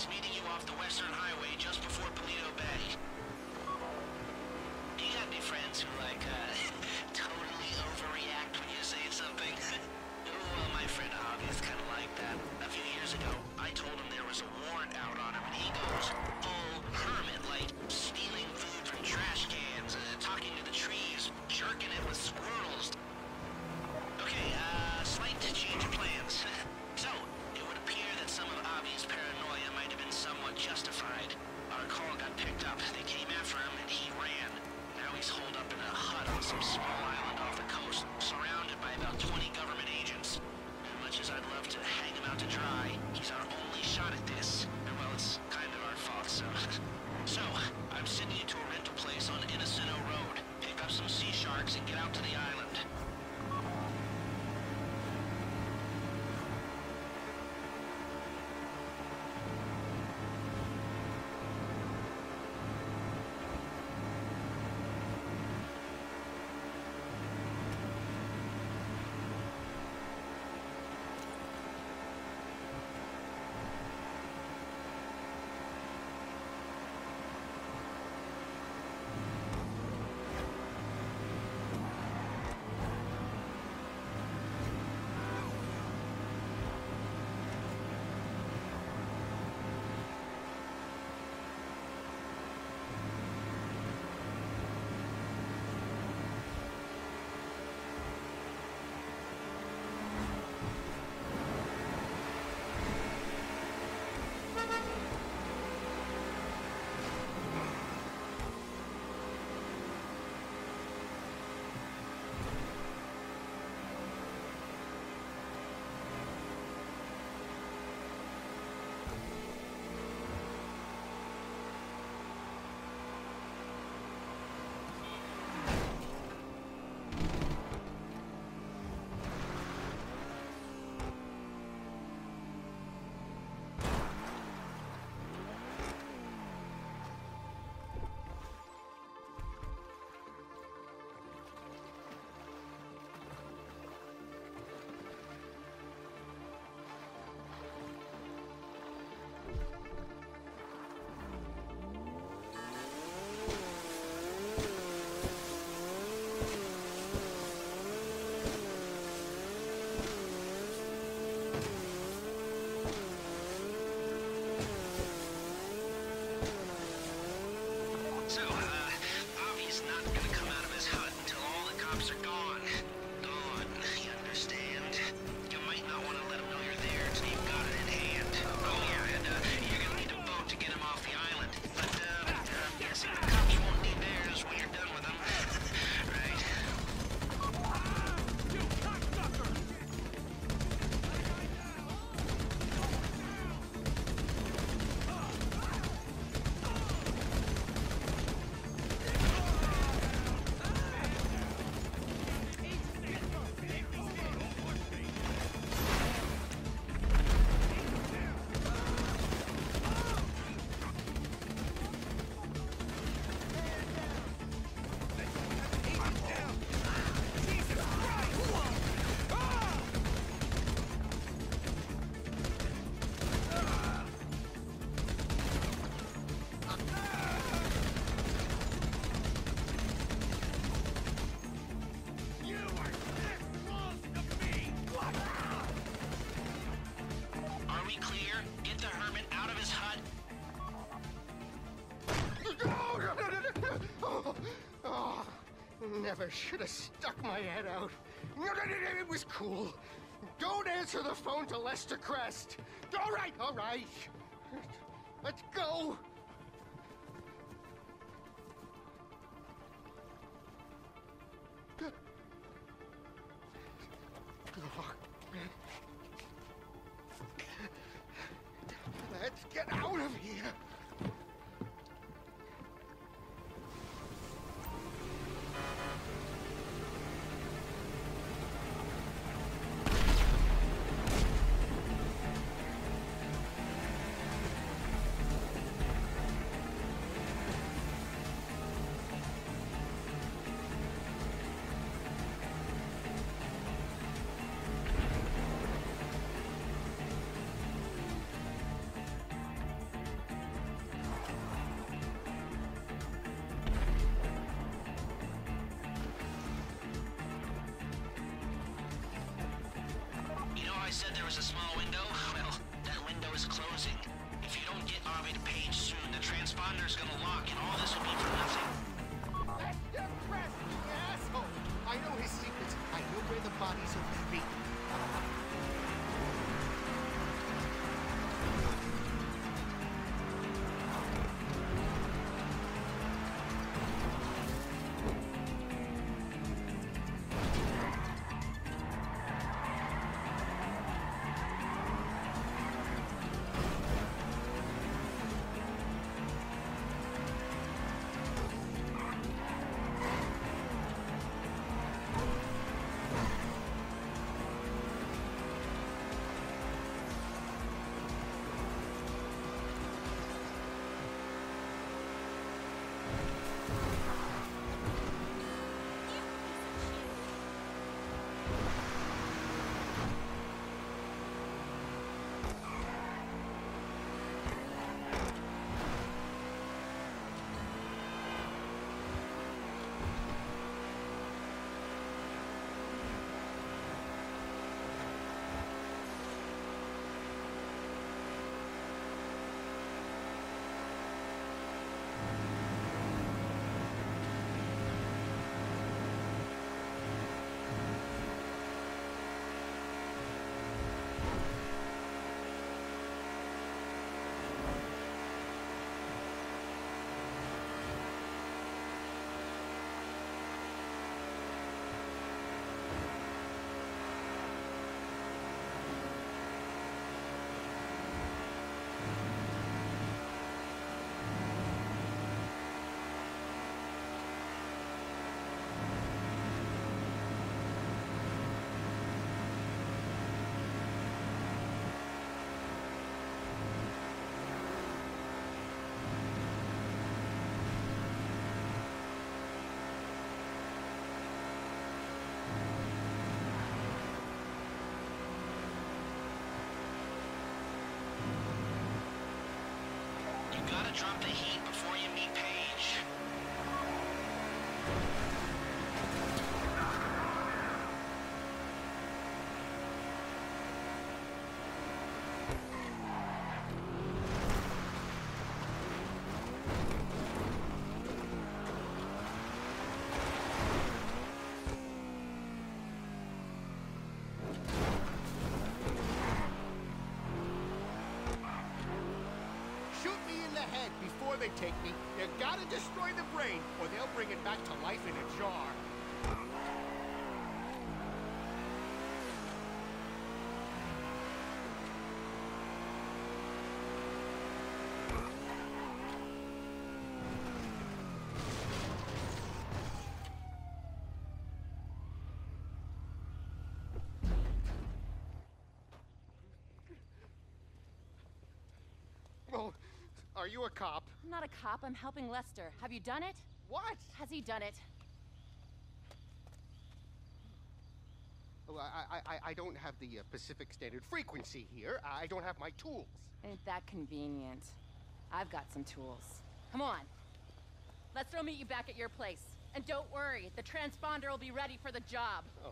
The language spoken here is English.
is meeting you off the Western Highway just before Paleto Bay. You got any friends who, like, uh, totally overreact when you say something? well, my friend Javi is kind of like that. A few years ago, I told him there was a warrant out on him, and he goes, never should have stuck my head out. It was cool. Don't answer the phone to Lester Crest. All right, all right. Let's go. Good. man. Said there was a small window? Well, that window is closing. If you don't get to Paige soon, the transponder's gonna lock and all this will be for nothing. Lester Crest, you asshole! I know his secrets. I know where the bodies are gotta drop the heat before you meet Paige. Head before they take me. You gotta destroy the brain, or they'll bring it back to life in a jar. Well, are you a cop? I'm not a cop, I'm helping Lester. Have you done it? What? Has he done it? Oh, I, I, I- I don't have the uh, Pacific Standard frequency here. I don't have my tools. Ain't that convenient. I've got some tools. Come on. Lester will meet you back at your place. And don't worry, the transponder will be ready for the job. Oh.